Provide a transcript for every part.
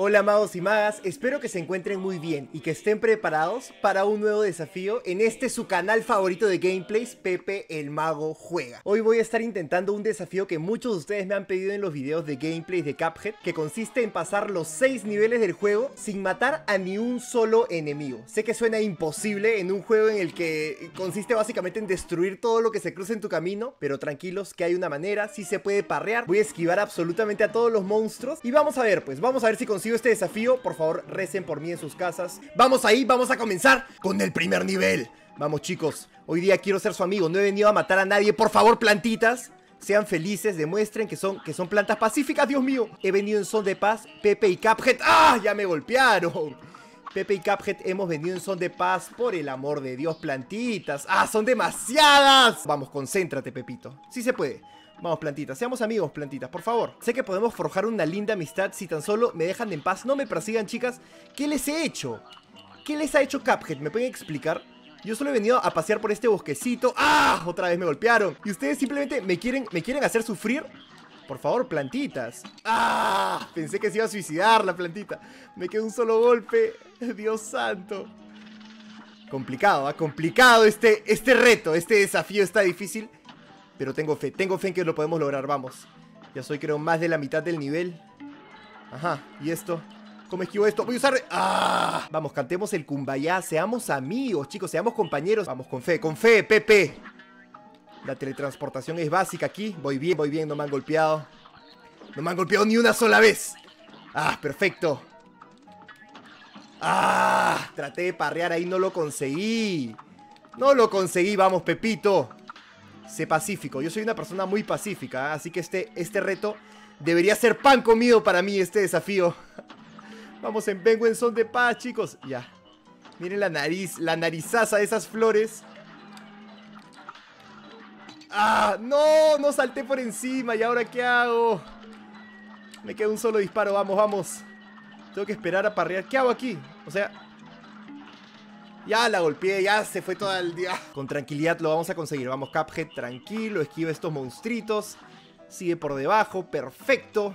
Hola magos y magas, espero que se encuentren muy bien y que estén preparados para un nuevo desafío en este su canal favorito de gameplays, Pepe el Mago Juega. Hoy voy a estar intentando un desafío que muchos de ustedes me han pedido en los videos de gameplays de Cuphead, que consiste en pasar los 6 niveles del juego sin matar a ni un solo enemigo. Sé que suena imposible en un juego en el que consiste básicamente en destruir todo lo que se cruce en tu camino, pero tranquilos que hay una manera, si se puede parrear, voy a esquivar absolutamente a todos los monstruos y vamos a ver, pues vamos a ver si consigo este desafío, por favor recen por mí en sus casas. Vamos ahí, vamos a comenzar con el primer nivel. Vamos chicos, hoy día quiero ser su amigo, no he venido a matar a nadie. Por favor, plantitas, sean felices, demuestren que son, que son plantas pacíficas, Dios mío. He venido en son de paz, Pepe y Cuphead. ¡Ah! Ya me golpearon. Pepe y Cuphead hemos venido en son de paz, por el amor de Dios, plantitas. ¡Ah, son demasiadas! Vamos, concéntrate, Pepito. Sí se puede. Vamos, plantitas, seamos amigos, plantitas, por favor. Sé que podemos forjar una linda amistad si tan solo me dejan en paz. No me persigan, chicas. ¿Qué les he hecho? ¿Qué les ha hecho Cuphead? ¿Me pueden explicar? Yo solo he venido a pasear por este bosquecito. ¡Ah! Otra vez me golpearon. ¿Y ustedes simplemente me quieren, me quieren hacer sufrir? Por favor, plantitas. ¡Ah! Pensé que se iba a suicidar la plantita. Me quedó un solo golpe. Dios santo. Complicado, ¿ah? Complicado este, este reto. Este desafío está difícil. Pero tengo fe, tengo fe en que lo podemos lograr, vamos. Ya soy creo más de la mitad del nivel. Ajá, ¿y esto? ¿Cómo esquivo esto? Voy a usar... ¡Ah! Vamos, cantemos el Kumbaya. Seamos amigos, chicos. Seamos compañeros. Vamos, con fe, con fe, Pepe. La teletransportación es básica aquí. Voy bien, voy bien. No me han golpeado. No me han golpeado ni una sola vez. ¡Ah, perfecto! ¡Ah! Traté de parrear ahí, no lo conseguí. No lo conseguí. Vamos, Pepito. Sé pacífico. Yo soy una persona muy pacífica, ¿eh? así que este, este reto debería ser pan comido para mí, este desafío. Vamos en vengo en son de paz, chicos. Ya. Miren la nariz, la narizaza de esas flores. ¡Ah! ¡No! No salté por encima. ¿Y ahora qué hago? Me queda un solo disparo. Vamos, vamos. Tengo que esperar a parrear. ¿Qué hago aquí? O sea, ya la golpeé, ya se fue todo el día. Con tranquilidad lo vamos a conseguir. Vamos, Cuphead, tranquilo, esquiva estos monstruitos. Sigue por debajo, perfecto.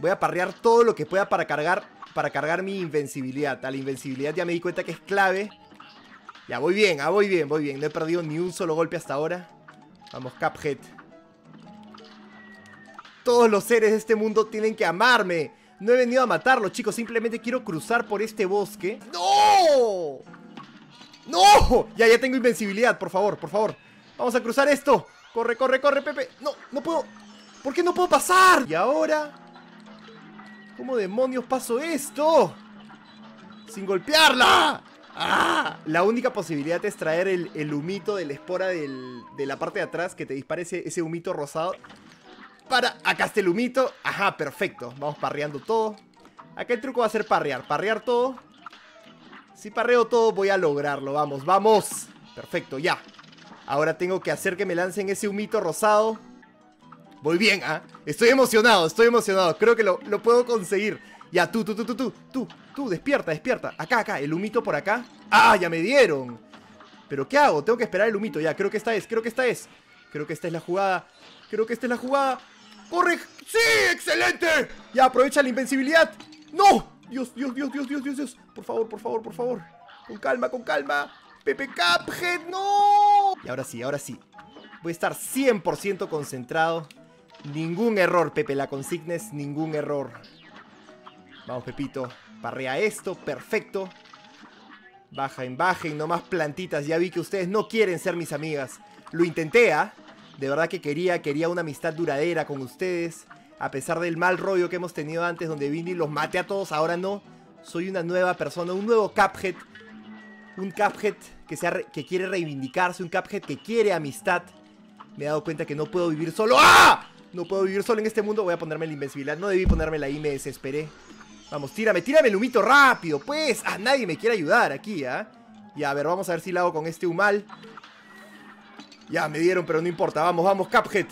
Voy a parrear todo lo que pueda para cargar, para cargar mi invencibilidad. A la invencibilidad ya me di cuenta que es clave. Ya, voy bien, ah, voy bien, voy bien. No he perdido ni un solo golpe hasta ahora. Vamos, Cuphead. Todos los seres de este mundo tienen que amarme. No he venido a matarlos, chicos. Simplemente quiero cruzar por este bosque. ¡No! ¡No! Ya, ya tengo invencibilidad, por favor, por favor. Vamos a cruzar esto. Corre, corre, corre, Pepe. No, no puedo. ¿Por qué no puedo pasar? Y ahora... ¿Cómo demonios paso esto? Sin golpearla. ¡Ah! La única posibilidad es traer el, humito de la espora de la parte de atrás que te dispare ese, ese humito rosado. Para... Acá está el humito. Ajá, perfecto. Vamos parreando todo. Acá el truco va a ser parrear. Parrear todo. Si parreo todo voy a lograrlo, vamos, vamos Perfecto, ya Ahora tengo que hacer que me lancen ese humito rosado Voy bien, ¿ah? Estoy emocionado, estoy emocionado Creo que lo, puedo conseguir Ya, tú, tú, tú, tú, tú, tú, tú, despierta, despierta Acá, acá, el humito por acá ¡Ah, ya me dieron! ¿Pero qué hago? Tengo que esperar el humito, ya, creo que esta es, creo que esta es Creo que esta es la jugada Creo que esta es la jugada ¡Corre! ¡Sí! ¡Excelente! Ya, aprovecha la invencibilidad ¡No! Dios, Dios, Dios, Dios, Dios, Dios, Dios. Por favor, por favor, por favor. Con calma, con calma. Pepe Cuphead, no. Y ahora sí, ahora sí. Voy a estar 100% concentrado. Ningún error, Pepe. La consigna es ningún error. Vamos, Pepito. Parrea esto. Perfecto. Baja en baja y no más plantitas. Ya vi que ustedes no quieren ser mis amigas. Lo intenté, ¿ah? De verdad que quería, quería una amistad duradera con ustedes. A pesar del mal rollo que hemos tenido antes, donde vine y los maté a todos, ahora no. Soy una nueva persona, un nuevo Cuphead. Un Cuphead que, quiere reivindicarse, un Cuphead que quiere amistad. Me he dado cuenta que no puedo vivir solo. ¡Ah! No puedo vivir solo en este mundo. Voy a ponerme la invencibilidad. No debí ponérmela ahí, me desesperé. Vamos, tírame, tírame el humito rápido, pues. Ah, nadie me quiere ayudar aquí, ¿ah? Ya, a ver, vamos a ver si la hago con este humal. Ya, me dieron, pero no importa. Vamos, vamos, Cuphead.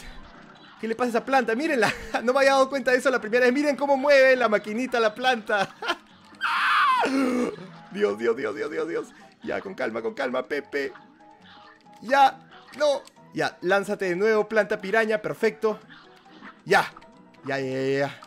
¿Qué le pasa a esa planta? Mírenla. No me había dado cuenta de eso la primera vez. Miren cómo mueve la maquinita la planta. Dios, Dios, Dios, Dios, Dios, Dios. Ya, con calma, con calma, Pepe. Ya, no. Ya, lánzate de nuevo, planta piraña, perfecto. Ya, ya, ya, ya.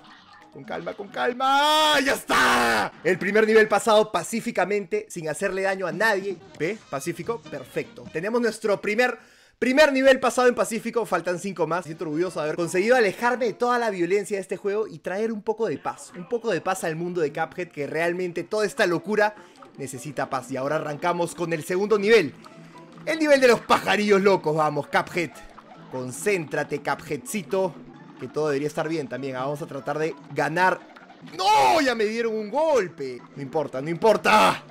Con calma, con calma. ¡Ya está! El primer nivel pasado pacíficamente, sin hacerle daño a nadie. ¿Ve? Pacífico. Perfecto. Tenemos nuestro primer Primer nivel pasado en Pacífico, faltan 5 más. Siento orgulloso de haber conseguido alejarme de toda la violencia de este juego y traer un poco de paz. Un poco de paz al mundo de Cuphead que realmente toda esta locura necesita paz. Y ahora arrancamos con el segundo nivel. El nivel de los pajarillos locos, vamos, Cuphead. Concéntrate, Cupheadcito. Que todo debería estar bien también. Vamos a tratar de ganar. ¡No! Ya me dieron un golpe. No importa, no importa.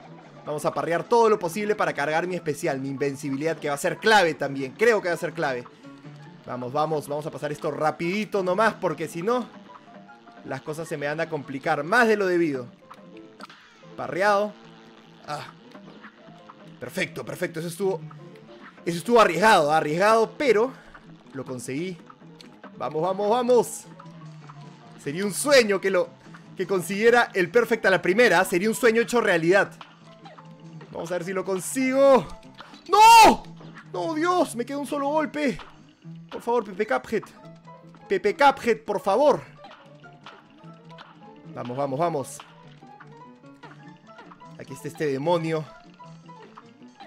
Vamos a parrear todo lo posible para cargar mi especial, mi invencibilidad, que va a ser clave también. Creo que va a ser clave. Vamos, vamos, vamos a pasar esto rapidito nomás, porque si no, las cosas se me van a complicar más de lo debido. Parreado. Ah. Perfecto, perfecto. Eso estuvo... Eso estuvo arriesgado, arriesgado, pero lo conseguí. Vamos, vamos, vamos. Sería un sueño que lo... Que consiguiera el perfecto a la primera. Sería un sueño hecho realidad. Vamos a ver si lo consigo. ¡No! ¡No, Dios! Me queda un solo golpe. Por favor, Pepe Cuphead. Pepe Cuphead, por favor. Vamos, vamos, vamos. Aquí está este demonio.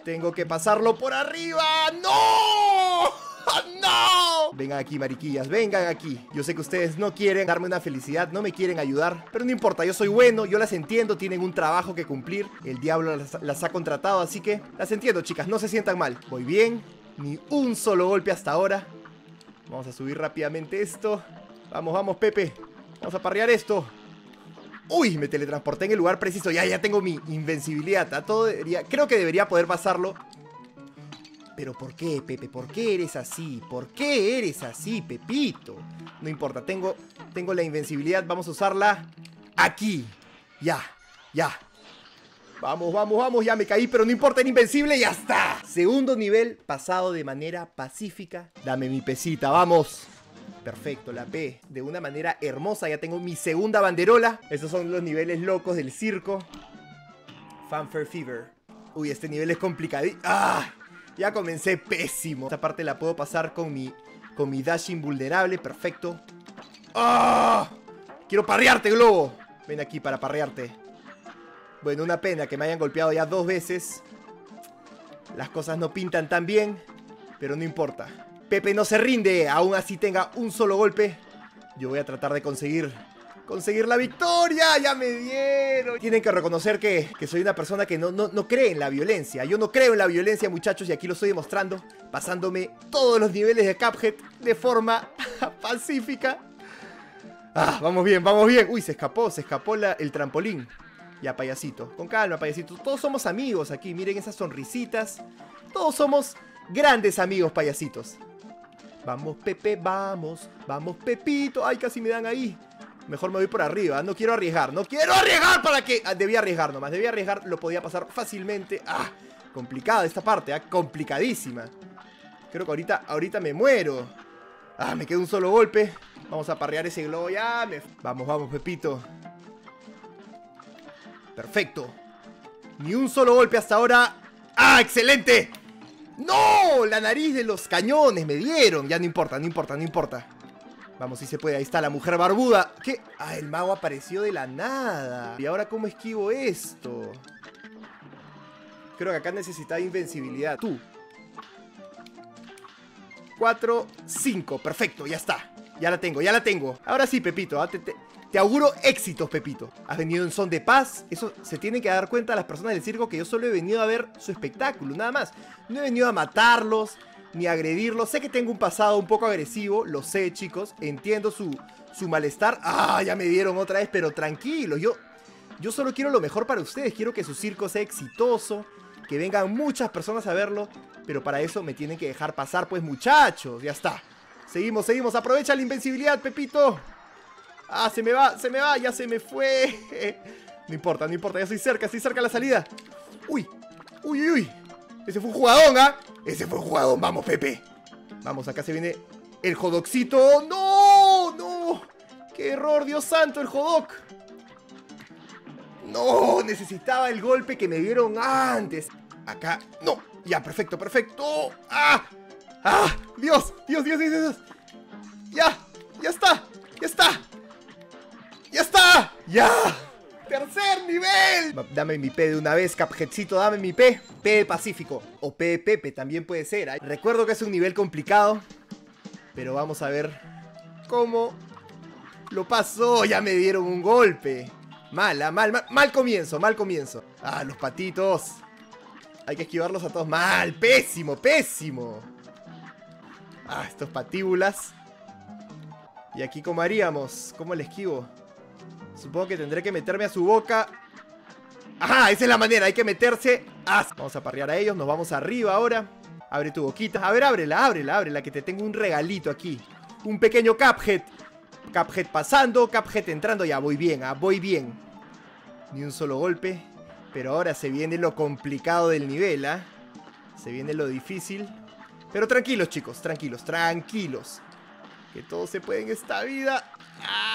Tengo que pasarlo por arriba. ¡No! Vengan aquí, mariquillas, vengan aquí. Yo sé que ustedes no quieren darme una felicidad, no me quieren ayudar, pero no importa, yo soy bueno, yo las entiendo, tienen un trabajo que cumplir. El diablo las, ha contratado, así que las entiendo, chicas, no se sientan mal. Voy bien, ni un solo golpe hasta ahora. Vamos a subir rápidamente esto. Vamos, vamos, Pepe. Vamos a parrear esto. Uy, me teletransporté en el lugar preciso. Ya, ya tengo mi invencibilidad. A todo debería, creo que debería poder pasarlo pero ¿por qué, Pepe? ¿Por qué eres así? ¿Por qué eres así, Pepito? No importa, tengo, tengo la invencibilidad, vamos a usarla aquí. Ya, ya. Vamos, vamos, vamos, ya me caí, pero no importa, era invencible, ya está. Segundo nivel, pasado de manera pacífica. Dame mi pesita, vamos. Perfecto, la P de una manera hermosa. Ya tengo mi segunda banderola. Estos son los niveles locos del circo. Fanfare Fever. Uy, este nivel es complicado. ¡Ah! Ya comencé pésimo. Esta parte la puedo pasar con mi, con mi dash invulnerable. Perfecto. ¡Ah! Quiero parrearte, globo. Ven aquí para parrearte. Bueno, una pena que me hayan golpeado ya dos veces. Las cosas no pintan tan bien. Pero no importa. Pepe no se rinde. Aún así tenga un solo golpe. Yo voy a tratar de conseguir conseguir la victoria. Ya me dieron. Tienen que reconocer que, soy una persona que no, no, cree en la violencia. Yo no creo en la violencia, muchachos, y aquí lo estoy demostrando. Pasándome todos los niveles de Cuphead de forma pacífica. Ah, vamos bien, vamos bien. Uy, se escapó, se escapó el trampolín. Ya, payasito. Con calma, payasito. Todos somos amigos aquí. Miren esas sonrisitas. Todos somos grandes amigos, payasitos. Vamos, Pepe, vamos. Vamos, Pepito. Ay, casi me dan ahí. Mejor me voy por arriba. No quiero arriesgar. No quiero arriesgar para que... Ah, debía arriesgar nomás. Debía arriesgar. Lo podía pasar fácilmente. Ah, complicada esta parte. Ah, complicadísima. Creo que ahorita, ahorita me muero. Ah, me queda un solo golpe. Vamos a parrear ese globo ya. Vamos, vamos, Pepito. Perfecto. Ni un solo golpe hasta ahora. ¡Ah, excelente! ¡No! La nariz de los cañones me dieron. Ya no importa, no importa, no importa. Vamos, si se puede. Ahí está la mujer barbuda. ¿Qué? Ah, el mago apareció de la nada. ¿Y ahora cómo esquivo esto? Creo que acá necesita invencibilidad. Tú. 4, 5. Perfecto, ya está. Ya la tengo, ya la tengo. Ahora sí, Pepito. ¿ah? Te, te, auguro éxitos, Pepito. Has venido en son de paz. Eso se tiene que dar cuenta las personas del circo que yo solo he venido a ver su espectáculo, nada más. No he venido a matarlos, ni agredirlo. Sé que tengo un pasado un poco agresivo, lo sé, chicos. Entiendo su, su malestar. Ah, ya me dieron otra vez, pero tranquilo. Yo, yo solo quiero lo mejor para ustedes. Quiero que su circo sea exitoso, que vengan muchas personas a verlo. Pero para eso me tienen que dejar pasar, pues, muchachos. Ya está. Seguimos, seguimos. Aprovecha la invencibilidad, Pepito. Ah, se me va, se me va, ya se me fue. No importa, no importa, ya estoy cerca, estoy cerca de la salida. Uy, uy, uy, uy. Ese fue un jugadón, ¿ah? Ese fue un jugadón. Vamos, Pepe. Vamos, acá se viene el jodoxito. ¡No! ¡No! ¡Qué error, Dios santo, el jodok! No, necesitaba el golpe que me dieron antes. Acá, no. Ya, perfecto, perfecto. ¡Ah! ¡Ah! ¡Dios! ¡Dios, Dios, Dios, Dios! ¡Ya! ¡Ya está! ¡Ya está! ¡Ya está! ¡Ya! ¡Tercer nivel! Dame mi P de una vez, Cupheadcito, dame mi P. P de Pacífico. O P de Pepe, también puede ser. ¿eh? Recuerdo que es un nivel complicado. Pero vamos a ver cómo lo pasó. Ya me dieron un golpe. Mala, mal, mal, mal comienzo, mal comienzo. Ah, los patitos. Hay que esquivarlos a todos. Mal, pésimo, pésimo. Ah, estos patíbulas. ¿Y aquí cómo haríamos? ¿Cómo le esquivo? Supongo que tendré que meterme a su boca. ¡Ajá! Esa es la manera, hay que meterse. Ah, vamos a parrear a ellos, nos vamos arriba ahora. Abre tu boquita. A ver, ábrela, ábrela, ábrela, que te tengo un regalito aquí. Un pequeño Cuphead. Cuphead pasando, Cuphead entrando. Ya, voy bien, ah, voy bien. Ni un solo golpe. Pero ahora se viene lo complicado del nivel, ¿ah? Se viene lo difícil. Pero tranquilos, chicos, tranquilos, tranquilos. Que todo se puede en esta vida. ¡Ah!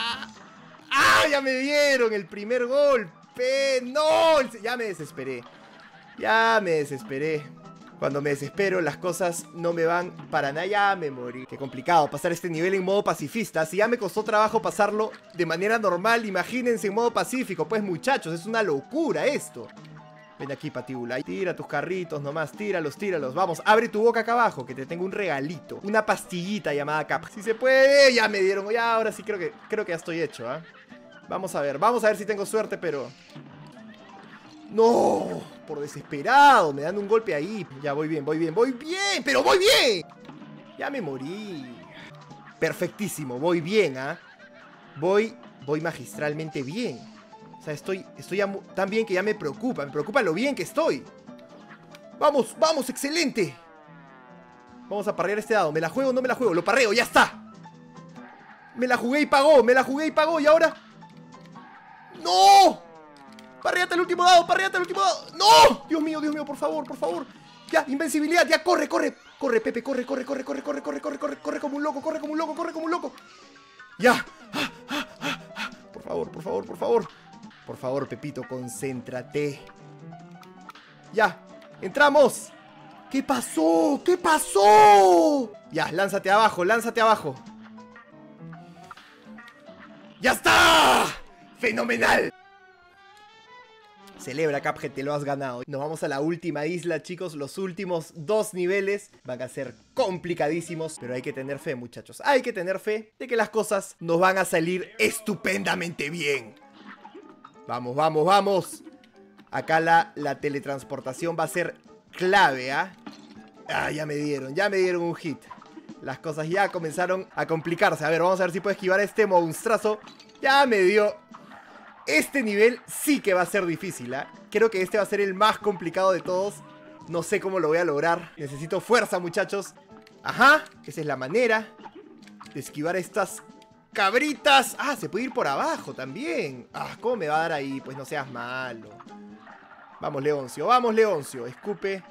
¡Ah! Ya me dieron el primer golpe. ¡No! Ya me desesperé. Ya me desesperé. Cuando me desespero, las cosas no me van para nada. Ya me morí. Qué complicado pasar este nivel en modo pacifista. Si ya me costó trabajo pasarlo de manera normal, imagínense en modo pacífico. Pues muchachos, es una locura esto. Ven aquí, patíbula. Tira tus carritos nomás, tíralos, tíralos. Vamos, abre tu boca acá abajo, que te tengo un regalito. Una pastillita llamada Cap. Si se puede, ya me dieron. Ya, ahora sí creo que, creo que ya estoy hecho, ¿ah? Vamos a ver, vamos a ver si tengo suerte, pero... ¡No! Por desesperado, me dan un golpe ahí. Ya voy bien, voy bien, voy bien, pero voy bien. Ya me morí. Perfectísimo, voy bien, ¿ah? Voy, voy magistralmente bien. O sea, estoy, estoy tan bien que ya me preocupa. Me preocupa lo bien que estoy. Vamos, vamos, excelente. Vamos a parrear este dado. ¿Me la juego o no me la juego? Lo parreo, ya está. Me la jugué y pagó, me la jugué y pagó. Y ahora... ¡No! Parreate el último dado, parreate el último dado. ¡No! Dios mío, Dios mío, por favor, por favor. Ya, invencibilidad, ya, corre, corre. Corre, Pepe, corre, corre, corre, corre, corre, corre, corre, corre, corre como un loco, corre como un loco, corre como un loco. Ya. Por favor, por favor, por favor. Por favor, Pepito, concéntrate. Ya, entramos. ¿Qué pasó? ¿Qué pasó? Ya, lánzate abajo, lánzate abajo. ¡Ya está! ¡Fenomenal! Celebra, Cuphead, te lo has ganado. Nos vamos a la última isla, chicos. Los últimos dos niveles van a ser complicadísimos. Pero hay que tener fe, muchachos. Hay que tener fe de que las cosas nos van a salir estupendamente bien. Vamos, vamos, vamos. Acá la, teletransportación va a ser clave, ¿ah? Ah, ya me dieron, ya me dieron un hit. Las cosas ya comenzaron a complicarse. A ver, vamos a ver si puedo esquivar a este monstruazo. Ya me dio este nivel sí que va a ser difícil, ¿eh? Creo que este va a ser el más complicado de todos. No sé cómo lo voy a lograr. Necesito fuerza, muchachos. Ajá, esa es la manera de esquivar estas cabritas. Ah, se puede ir por abajo también. Ah, ¿cómo me va a dar ahí? Pues no seas malo. Vamos, Leoncio, vamos, Leoncio. Escupe.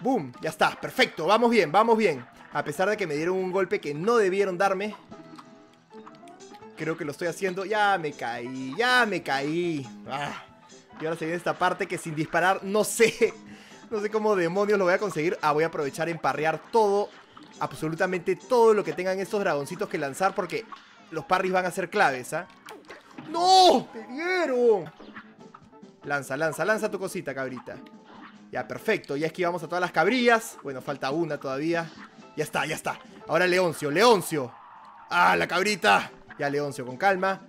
Boom, ya está, perfecto. Vamos bien, vamos bien. A pesar de que me dieron un golpe que no debieron darme. Creo que lo estoy haciendo. Ya me caí, ya me caí. Ah. Y ahora se viene esta parte que sin disparar no sé. No sé cómo demonios lo voy a conseguir. Ah, voy a aprovechar en parrear todo. Absolutamente todo lo que tengan estos dragoncitos que lanzar. Porque los parries van a ser claves, ¿ah? ¡No! ¡Me dieron! Lanza, lanza, lanza tu cosita, cabrita. Ya, perfecto. Ya esquivamos a todas las cabrillas. Bueno, falta una todavía. Ya está, ya está. Ahora Leoncio, Leoncio. ¡Ah, la cabrita! Ya, Leoncio, con calma.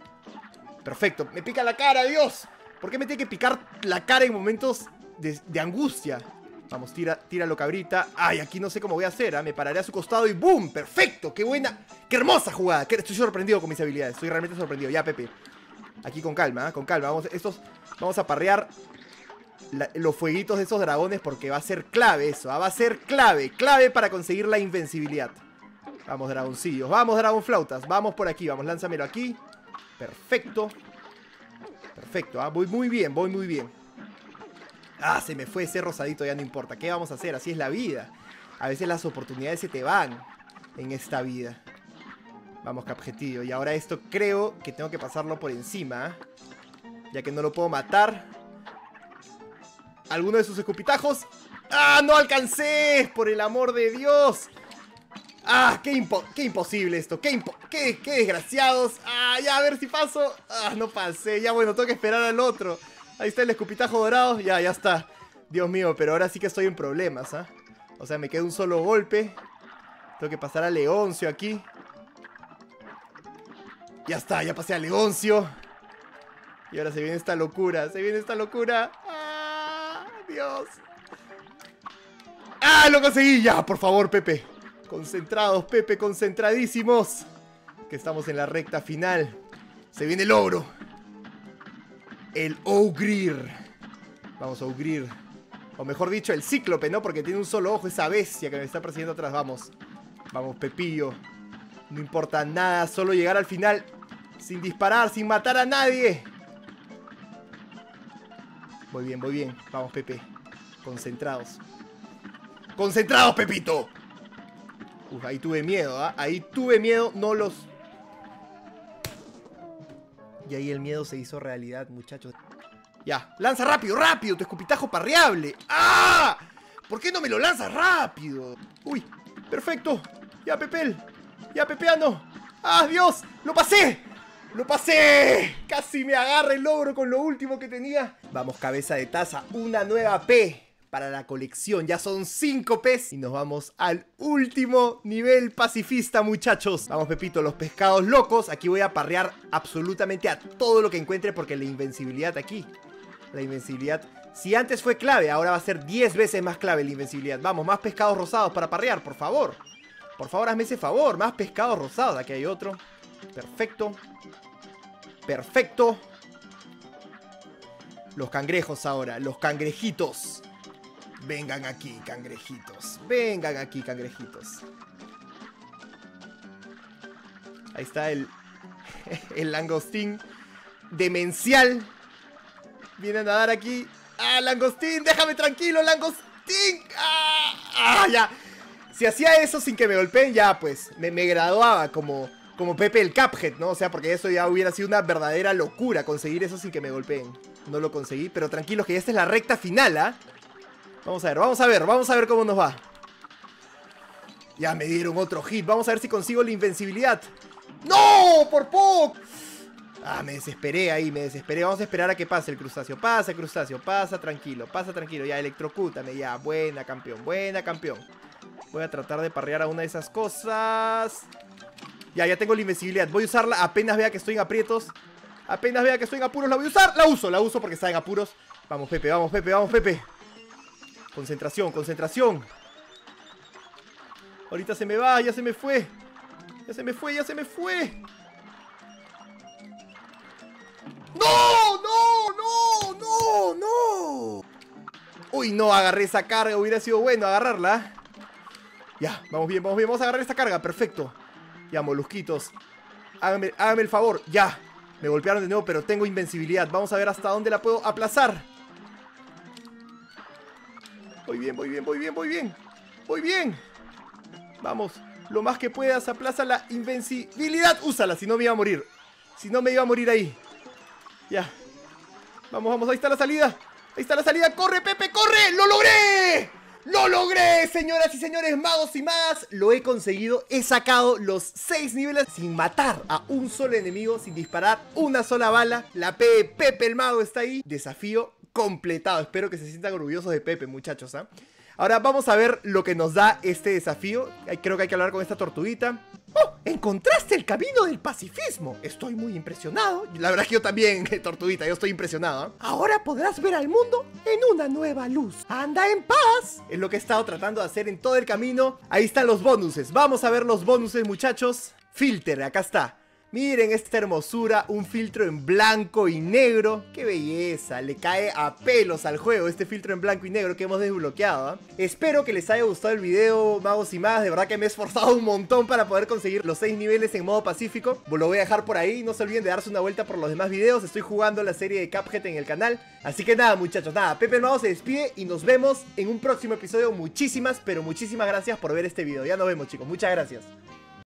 Perfecto. Me pica la cara, Dios. ¿Por qué me tiene que picar la cara en momentos de, angustia? Vamos, tira, tíralo, cabrita. Ay, aquí no sé cómo voy a hacer. ¿ah? Me pararé a su costado y ¡boom! ¡Perfecto! ¡Qué buena! ¡Qué hermosa jugada! Estoy sorprendido con mis habilidades. Estoy realmente sorprendido. Ya, Pepe. Aquí con calma, ¿ah? con calma. Vamos, estos, vamos a parrear los fueguitos de esos dragones porque va a ser clave eso. ¿ah? Va a ser clave. Clave para conseguir la invencibilidad. Vamos, dragoncillos. Vamos, dragonflautas. Vamos por aquí. Vamos, lánzamelo aquí. Perfecto. Perfecto. ¿ah? Voy muy bien, voy muy bien. Ah, se me fue ese rosadito, ya no importa. ¿Qué vamos a hacer? Así es la vida. A veces las oportunidades se te van en esta vida. Vamos, Capjetillo. Y ahora esto creo que tengo que pasarlo por encima. Ya que no lo puedo matar. ¿Alguno de sus escupitajos? ¡Ah, no alcancé! ¡Por el amor de Dios! ¡Ah! ¡Qué, imposible esto! ¡Qué, qué, ¡Qué desgraciados! ¡Ah! Ya, a ver si paso. ¡Ah! No pasé. Ya, bueno, tengo que esperar al otro. Ahí está el escupitajo dorado. Ya, ya está. Dios mío, pero ahora sí que estoy en problemas, ¿ah? O sea, me queda un solo golpe. Tengo que pasar a Leoncio aquí. Ya está, ya pasé a Leoncio. Y ahora se viene esta locura, se viene esta locura. ¡Ah! ¡Dios! ¡Ah! ¡Lo conseguí! Ya, por favor, Pepe. Concentrados, Pepe, concentradísimos. Que estamos en la recta final. Se viene el ogro. El Ogrir. Vamos a Ogrir. O mejor dicho, el cíclope, ¿no? Porque tiene un solo ojo esa bestia que me está persiguiendo atrás. Vamos. Vamos, Pepillo. No importa nada, solo llegar al final sin disparar, sin matar a nadie. Muy bien, muy bien. Vamos, Pepe. Concentrados. ¡Concentrados, Pepito! Ahí tuve miedo, ¿ah? Ahí tuve miedo, no los... Y ahí el miedo se hizo realidad, muchachos. Ya, lanza rápido, rápido, tu escupitajo parreable. ¡Ah! ¿Por qué no me lo lanzas rápido? Uy, perfecto. Ya, Pepel. Ya, Pepeano. ¡Ah, Dios! ¡Lo pasé! ¡Lo pasé! Casi me agarra el logro con lo último que tenía. Vamos, cabeza de taza. Una nueva P para la colección. Ya son 5 P's y nos vamos al último nivel pacifista, muchachos. Vamos, Pepito, los pescados locos. Aquí voy a parrear absolutamente a todo lo que encuentre porque la invencibilidad aquí. La invencibilidad, si antes fue clave, ahora va a ser 10 veces más clave la invencibilidad. Vamos, más pescados rosados para parrear, por favor. Por favor, hazme ese favor. Más pescados rosados. Aquí hay otro. Perfecto. Perfecto. Los cangrejos ahora. Los cangrejitos. Vengan aquí, cangrejitos. Vengan aquí, cangrejitos. Ahí está el, el langostín demencial. Viene a nadar aquí. ¡Ah, langostín! ¡Déjame tranquilo, langostín! ¡Ah! ¡Ah, ya! Si hacía eso sin que me golpeen, ya pues, me, me graduaba como, como Pepe el Cuphead, ¿no? O sea, porque eso ya hubiera sido una verdadera locura conseguir eso sin que me golpeen. No lo conseguí, pero tranquilos que esta es la recta final, ¿ah? Vamos a ver, vamos a ver, vamos a ver cómo nos va. Ya me dieron otro hit. Vamos a ver si consigo la invencibilidad. ¡No! ¡Por poco! Ah, me desesperé ahí, me desesperé. Vamos a esperar a que pase el crustáceo. Pasa, crustáceo, pasa tranquilo, pasa tranquilo. Ya, electrocútame, ya. Buena, campeón, buena, campeón. Voy a tratar de parrear a una de esas cosas. Ya, ya tengo la invencibilidad. Voy a usarla apenas vea que estoy en aprietos. Apenas vea que estoy en apuros, la voy a usar. La uso, la uso porque está en apuros. Vamos, Pepe, vamos, Pepe, vamos, Pepe. Concentración, concentración. Ahorita se me va, ya se me fue. Ya se me fue, ya se me fue. ¡No! ¡No! ¡No! ¡No! ¡No! Uy, no, agarré esa carga. Hubiera sido bueno agarrarla. Ya, vamos bien, vamos bien. Vamos a agarrar esta carga, perfecto. Ya, molusquitos. Háganme, háganme el favor, ya. Me golpearon de nuevo, pero tengo invencibilidad. Vamos a ver hasta dónde la puedo aplazar. Bien, voy bien, voy bien, voy bien. Voy bien. Vamos. Lo más que puedas, aplaza la invencibilidad. Úsala, si no me iba a morir. Si no me iba a morir ahí. Ya. Vamos, vamos, ahí está la salida. Ahí está la salida. ¡Corre, Pepe, corre! ¡Lo logré! ¡Lo logré, señoras y señores, magos y magas! Lo he conseguido, he sacado los 6 niveles sin matar a un solo enemigo, sin disparar una sola bala. La P Pepe el mago está ahí. Desafío completado. Espero que se sientan orgullosos de Pepe, muchachos. ¿ah? Ahora vamos a ver lo que nos da este desafío. Creo que hay que hablar con esta tortuguita. ¡Oh! ¡Encontraste el camino del pacifismo! Estoy muy impresionado. La verdad es que yo también, tortuguita, yo estoy impresionado. ¿ah? Ahora podrás ver al mundo en una nueva luz. ¡Anda en paz! Es lo que he estado tratando de hacer en todo el camino. Ahí están los bonuses. Vamos a ver los bonuses, muchachos. Filter, acá está. Miren esta hermosura, un filtro en blanco y negro. ¡Qué belleza! Le cae a pelos al juego este filtro en blanco y negro que hemos desbloqueado. ¿ah? Espero que les haya gustado el video, magos y más. De verdad que me he esforzado un montón para poder conseguir los 6 niveles en modo pacífico. Lo voy a dejar por ahí. No se olviden de darse una vuelta por los demás videos. Estoy jugando la serie de Cuphead en el canal. Así que nada, muchachos, nada. Pepe el Mago se despide y nos vemos en un próximo episodio. Muchísimas, pero muchísimas gracias por ver este video. Ya nos vemos, chicos. Muchas gracias.